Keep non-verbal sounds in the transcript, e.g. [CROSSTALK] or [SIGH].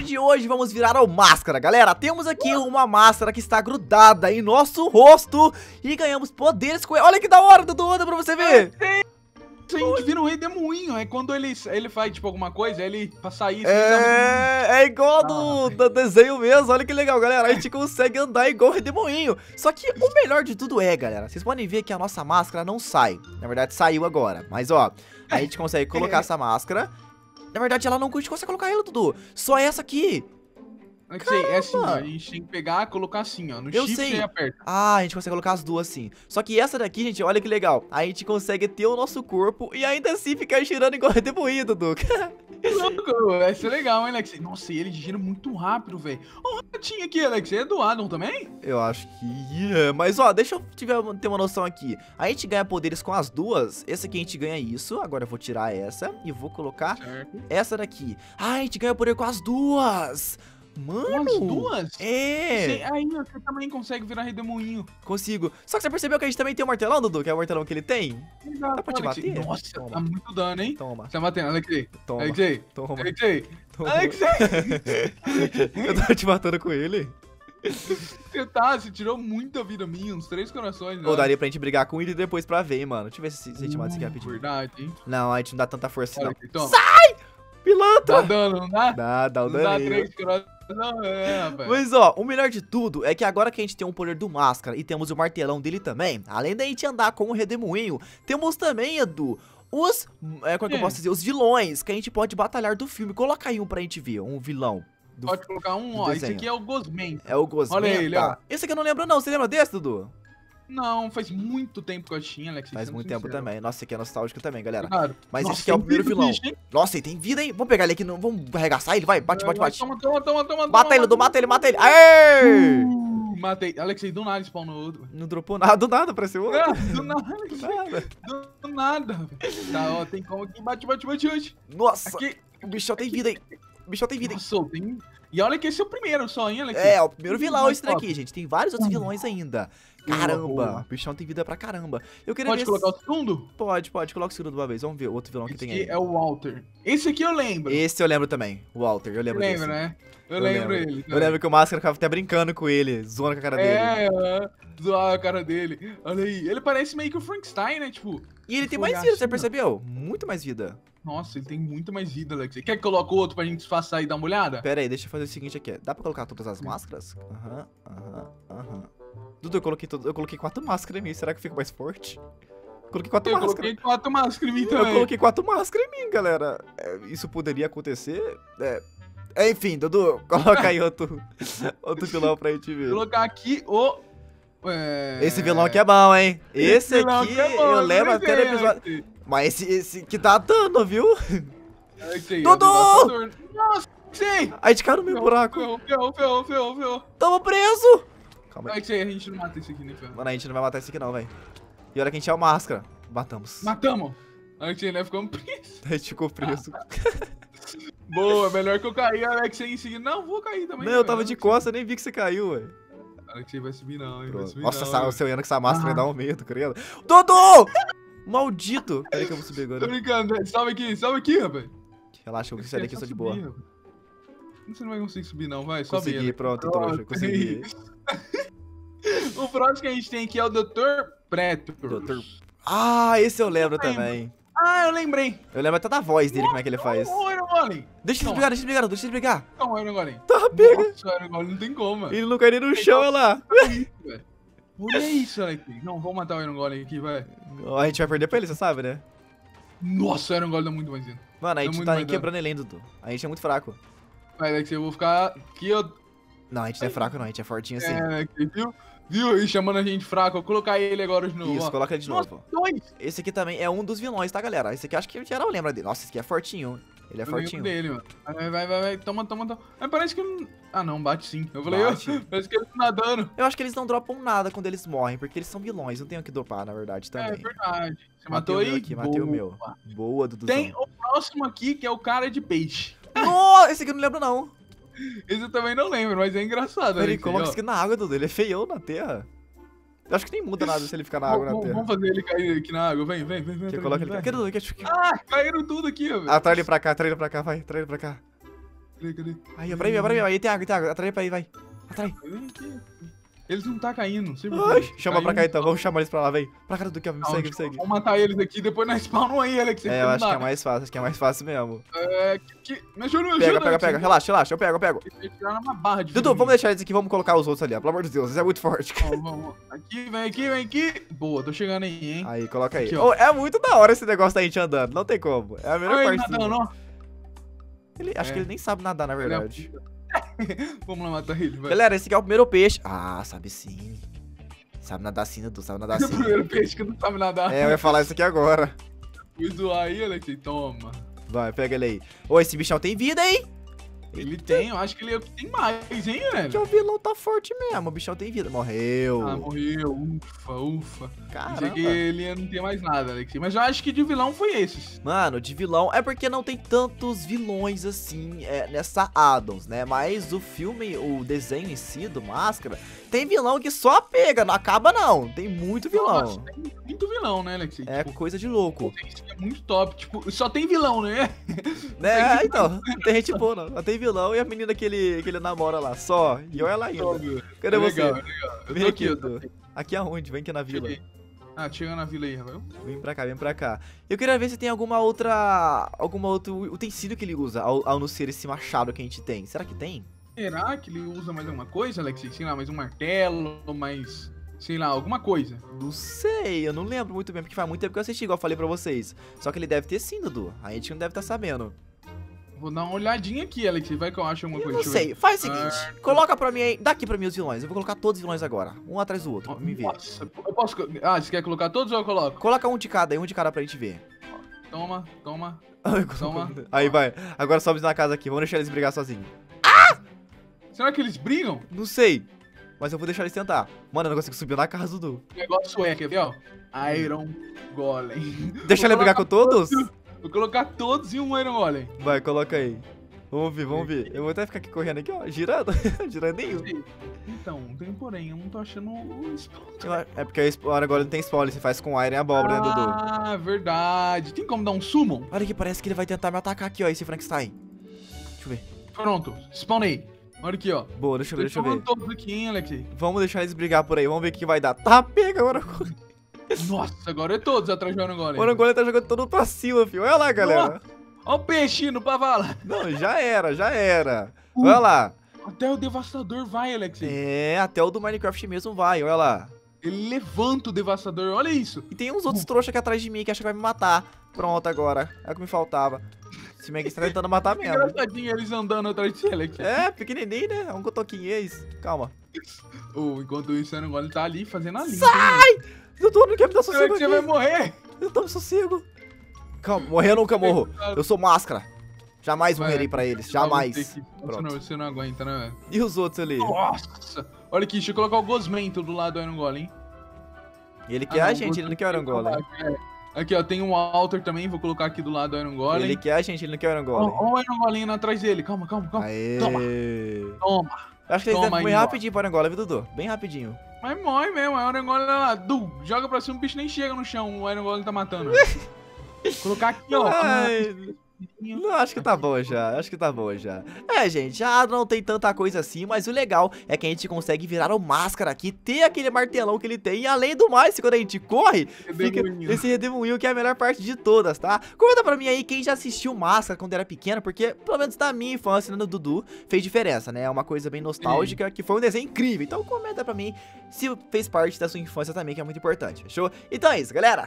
vídeo de hoje vamos virar a máscara, galera. Temos aqui uma máscara que está grudada em nosso rosto E ganhamos poderes com ela. Olha que da hora, Dudu, anda pra você ver. Isso a gente vira um redemoinho, é quando ele, ele faz, tipo, alguma coisa, ele, pra sair... É, é igual do, Ah, do desenho mesmo, olha que legal, galera A gente consegue andar igual redemoinho. Só que o melhor de tudo é, galera Vocês podem ver que a nossa máscara não sai Na verdade saiu agora, mas ó A gente consegue colocar [LAUGHS] essa máscara Na verdade ela não consegue colocar ela, Dudu. Só essa aqui É que é assim, ó, a gente tem que pegar e colocar assim, ó, no Eu shift sei. e aperta. Ah, a gente consegue colocar as duas assim. Só que essa daqui, gente, olha que legal. A gente consegue ter o nosso corpo e ainda assim ficar girando igual [LAUGHS] redemoinho, Dudu. Que louco, vai ser legal, hein, Alex? Nossa, e ele gira muito rápido, velho. Ó, o ratinho aqui, Alex, é do Adam também? Eu acho que é. Mas ó, deixa eu tiver, ter uma noção aqui. A gente ganha poderes com as duas. Esse aqui a gente ganha isso. Agora eu vou tirar essa e vou colocar Certo. essa daqui. Ah, a gente ganha poder com as duas. Mano. As duas? É, Você- aí você também consegue virar redemoinho. consigo. Só que você percebeu que a gente também tem o martelão, Dudu? Que é o martelão que ele tem? Dá pra te bater? Nossa, Toma. tá muito dano, hein? Toma, tá batendo, Alex. toma, Alex, toma, Alex, toma. Alex, [LAUGHS] Eu tô te matando com ele. você tá, você tirou muita vida minha, uns três corações. Ou daria pra gente brigar com ele depois pra ver, mano. Deixa eu ver se, se a gente mata esse aqui Uh, rapidinho. Verdade, hein? Não, a gente não dá tanta força Olha não. aqui, toma. Dá Pilantra! dano, não dá? Dá, dá o Não dá três corações. Não, é, rapaz. Mas ó, o melhor de tudo é que agora que a gente tem o poder do máscara e temos o martelão dele também, além da gente andar com o redemoinho, temos também, Edu, os. É, como é que eu posso dizer? Os vilões que a gente pode batalhar do filme. Coloca aí um pra gente ver, um vilão. do- Pode colocar um, ó. Esse desenho. aqui é o Gosman. É o Gosmenta. Olha ele, ó. Esse aqui eu não lembro, não. Você lembra desse, Dudu? Não, faz muito tempo que eu tinha, Alex. Faz sendo muito tempo sincero. também. Nossa, esse aqui é nostálgico também, galera. Claro. Mas Nossa, esse aqui é o primeiro vilão. bicho? Nossa, ele tem vida, hein? Vamos pegar ele aqui, não, vamos arregaçar ele, vai, bate, bate, Vai, bate. Toma, toma, toma, toma. Mata ele, mata ele, mata ele. Aê! Uh, matei. Alex, aí do nada spawnou outro. Não dropou nada, do nada, apareceu outro. Ah, [LAUGHS] do nada, Alex. Nada. Do nada. Tá, ó, tem como aqui. Bate, bate, bate, bate. Nossa, Aqui. o bichão tem vida, hein? O bichão tem vida, hein? Nossa, tem... E olha que esse é o primeiro só, hein, Alex? É, o primeiro vilão esse daqui, gente. Tem vários outros vilões ainda. Caramba, o bichão tem vida pra caramba. Eu queria Pode ver colocar se... o segundo? Pode, pode. Coloca o segundo de uma vez. Vamos ver o outro vilão que Esse tem aqui aí. é o Walter. Esse aqui eu lembro. Esse eu lembro também. O Walter, eu lembro Lembra, desse. né? Eu, Eu lembro, lembro. ele. Eu lembro que o Máscara ficava até brincando com ele, zoando com a cara dele. É, é, zoar a cara dele. Olha aí. Ele parece meio que o Frankenstein, né? Tipo, E ele tem mais vida, você assim, ó. percebeu? Muito mais vida. nossa, ele tem muito mais vida, Alex. Quer que coloque o outro pra gente disfarçar e dar uma olhada? Pera aí, deixa eu fazer o seguinte aqui. Dá pra colocar todas as máscaras? Aham, aham, aham. Dudu, eu coloquei, tudo, eu coloquei quatro máscaras em mim. Será que eu fico mais forte? Coloquei quatro Eu máscaras. coloquei quatro máscaras em mim Eu também. coloquei quatro máscaras em mim, galera. É, isso poderia acontecer? É. É, Enfim, Dudu, [LAUGHS] coloca aí outro, outro vilão pra gente ver. Vou colocar aqui o... É... Esse vilão aqui é bom, hein? Esse vilão aqui, é bom, eu lembro até do episódio. Mas esse, esse que dá dano, viu? Aí, Dudu! Nossa, sim! A gente caiu no meu buraco. Ferrou, ferrou, ferrou, ferrou, ferrou. Tamo preso! Calma aí. Alex aí, a gente não mata esse aqui, né, ferro? Mano, a gente não vai matar esse aqui não, velho. E olha que a gente é o máscara. Matamos. Matamos! Alex aí, né? Ficamos presos. [LAUGHS] A gente ficou preso. [LAUGHS] Boa, melhor que eu caí, Alex aí em seguida. Não, vou cair também. Não, eu tava de costas, nem vi que você caiu, velho. Alex vai subir não, hein? Vai subir Nossa, não. essa, seu Iano com essa máscara vai Ah. dar um medo, credo. Dudu! Maldito! Peraí que eu vou subir Tô agora. brincando, né? sobe aqui, sobe aqui, rapaz. Relaxa, eu vou Você sair daqui, eu só de boa. Você não vai conseguir subir não, vai, sobe Consegui, ele. pronto, trouxa, consegui. [LAUGHS] o próximo que a gente tem aqui é o Dr. Preto. Doutor- Ah, esse eu lembro lembro. também. Ah, eu lembrei. Eu lembro até da voz dele, como é que ele faz. O Iron Golem. Deixa ele Não. brigar, deixa ele brigar, deixa ele brigar. Não, o Iron Golem. Tá, pega. Nossa, o Iron Golem não tem como, mano. Ele não cai nem no chão, olha lá. Olha isso, Alex. Não, vamos matar o Iron Golem aqui, vai. A gente vai perder pra ele, você sabe, né? Nossa, o Iron Golem dá muito mais dano. Mano, a É gente tá quebrando ele ainda, Dudu. A gente é muito fraco. Eu vou ficar aqui, ó. Não, a gente não é fraco, não. A gente é fortinho assim. É, viu? Viu? E chamando a gente fraco. Vou colocar ele agora de novo, Isso, ó. coloca ele de Nossa, novo. dois. Esse aqui também é um dos vilões, tá, galera? Esse aqui eu acho que geral lembra dele. Nossa, esse aqui é fortinho. Ele é Eu fortinho. dele, mano. Vai, vai, vai, vai. Toma, toma, toma. Mas parece que não... Ah, não, bate sim. Eu falei, Bate. ó, parece que ele tá nadando. Eu acho que eles não dropam nada quando eles morrem, porque eles são vilões. Não tem o que dropar, na verdade, É também. verdade. Você Matei matou o aí? aqui, matei o Boa. meu. Boa, Dudu. Tem o próximo aqui, que é o cara de peixe. Nossa, esse aqui eu não lembro, não. Esse eu também não lembro, mas é engraçado. Ele coloca ó. isso aqui na água, Dudu. Ele é feião na terra. Eu acho que nem muda nada se ele ficar na água na Vamos- terra. Vamos fazer ele cair aqui na água. Vem, vem, vem. vem Que coloca ele. Cadê Dudu? Que- Ah, caíram tudo aqui, velho. Ah, traz ele pra cá, traz ele pra cá, vai, traz ele pra cá. Cadê, cadê? Aí, ó, pra mim, pra mim. Aí tem água, tem água. Atrai pra aí, vai. Atrai. Vem aqui. Eles não tá caindo, Ai, chama Caiu pra cá então, vamos chamar eles pra lá, vem. Pra cara do que, me segue, me segue. Vamos matar eles aqui, depois nós [LAUGHS] spawnam aí, Alex. É, eu acho que é mais fácil, acho que é mais fácil mesmo. É, que, que... Me ajuda, me ajuda. Pega, pega, pega, relaxa, relaxa, eu pego, eu pego. Dudu, vamos deixar eles aqui, vamos colocar os outros ali, ó. Pelo amor de Deus, isso é muito forte. Vamos, vamos. Aqui, vem aqui, vem aqui. Boa, tô chegando aí, hein. Aí, coloca aí. Aqui. Ô, é muito da hora esse negócio da gente andando, não tem como. É a melhor parte. do- nadando, ó. Ele, acho É. que ele nem sabe nadar, na Ele é verdade. [LAUGHS] Vamos lá matar ele, vai. Galera, esse aqui é o primeiro peixe. Ah, sabe sim. Sabe nadar sim, Dudu, sabe nadar é sim. o primeiro peixe que não sabe nadar. É, eu ia falar isso aqui agora. Fui zoar aí, Alex. Toma. Vai, pega ele aí. Ô, esse bichão tem vida, hein? Ele tem, eu acho que ele é o que tem mais, hein, Que velho? o vilão tá forte mesmo. O bichão tem vida. Morreu. Ah, morreu. Ufa, ufa. Caramba. Achei que ele não tem mais nada, Alex. Mas eu acho que de vilão foi esses. Mano, de vilão é porque não tem tantos vilões assim é, nessa Addons, né? Mas o filme, o desenho em si do Máscara, tem vilão que só pega, não acaba não. Tem muito vilão. Nossa, tem muito vilão, né, Alex? É Tipo, coisa de louco. é muito top. Tipo, só tem vilão, né? Né? É, então, não tem gente boa não. Só tem vilão e a menina que ele, que ele namora lá, só. E olha lá ainda. Cadê é você? legal, é legal. Eu Vem tô aqui, eu aqui. Aqui aonde? Vem aqui na vila. Cheguei. Ah, chega na vila aí, rapaz. Vem pra cá, vem pra cá. Eu queria ver se tem alguma outra. Alguma outro utensílio que ele usa ao, ao não ser esse machado que a gente tem. Será que tem? Será que ele usa mais alguma coisa, Alex? Sei lá, mais um martelo, mais. Sei lá, alguma coisa. Não sei, eu não lembro muito bem, porque faz muito tempo que eu assisti, igual eu falei pra vocês. Só que ele deve ter sim, Dudu. A gente não deve estar sabendo. Vou dar uma olhadinha aqui, Alex. Vai que eu acho alguma Eu coisa. não sei, faz o Ah. seguinte: coloca pra mim aí, dá aqui pra mim os vilões. Eu vou colocar todos os vilões agora, um atrás do outro, pra me ver. Nossa, eu posso. Ah, você quer colocar todos ou eu coloco? Coloca um de cada aí, um de cada pra gente ver. Toma, toma. Toma. Aí vai, agora sobe na casa aqui, vamos deixar eles brigar sozinhos. Será que eles brigam? Não sei, mas eu vou deixar eles tentar. Mano, eu não consigo subir na casa do. O negócio é, quer ver, ó? Iron Golem. Deixa ele brigar com todos? Vou colocar todos em um Iron Golem. Vai, coloca aí. Vamos ver, vamos ver. Eu vou até ficar aqui correndo aqui, ó, girando. [LAUGHS] Girandinho. Então, tem porém, eu não tô achando o spawn. É porque agora não tem spoiler, você faz com Iron e abóbora, né, Dudu? Ah, verdade. Tem como dar um summon? Olha que parece que ele vai tentar me atacar aqui, ó, esse Frankenstein. Deixa eu ver. Pronto, spawnei. Olha aqui, ó. Boa, deixa eu ver, deixa eu ver. aqui, hein, Alex? Vamos deixar eles brigar por aí, vamos ver o que vai dar. Tá, pega agora. Nossa, agora é todos atrás do Golem. O Arangolha tá jogando todo pra cima, filho. Olha lá, galera. Olha o peixe no pavala. Não, já era, já era. Uh. Olha lá. Até o Devastador vai, Alex. É, até o do Minecraft mesmo vai, olha lá. Ele levanta o Devastador, olha isso. E tem uns outros trouxas aqui atrás de mim que acham que vai me matar. Pronto, agora. É o que me faltava. Esse Meg tá tentando matar mesmo. engraçadinho eles andando atrás de você, Alex. É, pequenininho, né? É um cotoquinho, é isso. Calma. Oh, [LAUGHS] enquanto isso, o Golem tá ali fazendo a linha. Sai! Doutor, não quer me dar sossego você vai morrer? Eu tô sossego. Calma, morrer eu nunca morro. Eu sou máscara. Jamais Vai. morrerei pra eles, Você jamais. não, Pronto. você não aguenta, né? E os outros ali? Nossa! Olha aqui, deixa eu colocar o Gosmento do lado do Iron Golem, hein? Ele Ah, quer a não, gente, ele não quer o Iron Golem. É. Aqui, ó, tem um Alter também, vou colocar aqui do lado do Iron Golem. Ele quer a gente, ele não quer o Iron Golem. ó o Iron Golem indo atrás dele, calma, calma, calma. Aê. Toma. Toma. Eu acho que aí, morrer ó. rapidinho pro Iron Golem, viu, Dudu? Bem rapidinho. Mas morre mesmo, o Iron Golem lá, du, joga pra cima, o bicho nem chega no chão, o Iron Golem tá matando. [LAUGHS] colocar aqui, ó. Não, acho que tá bom já, acho que tá bom já. É, gente, já não tem tanta coisa assim, mas o legal é que a gente consegue virar o máscara aqui, ter aquele martelão que ele tem, e além do mais, quando a gente corre, fica esse redemoinho que é a melhor parte de todas, tá? Comenta pra mim aí quem já assistiu Máscara quando era pequeno, porque, pelo menos na minha infância, né, no Dudu, fez diferença, né? É uma coisa bem nostálgica, que foi um desenho incrível. Então comenta pra mim se fez parte da sua infância também, que é muito importante, fechou? Então é isso, galera.